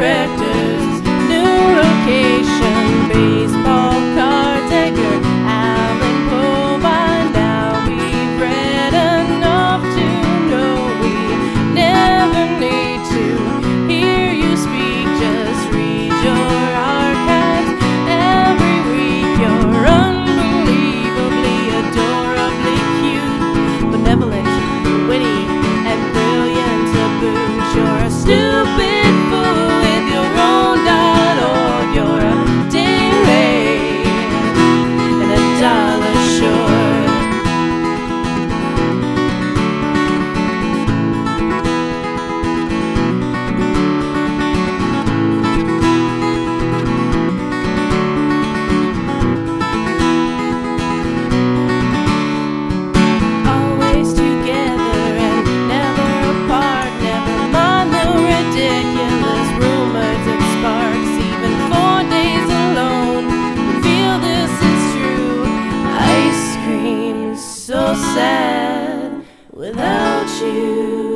forever. Sad without you.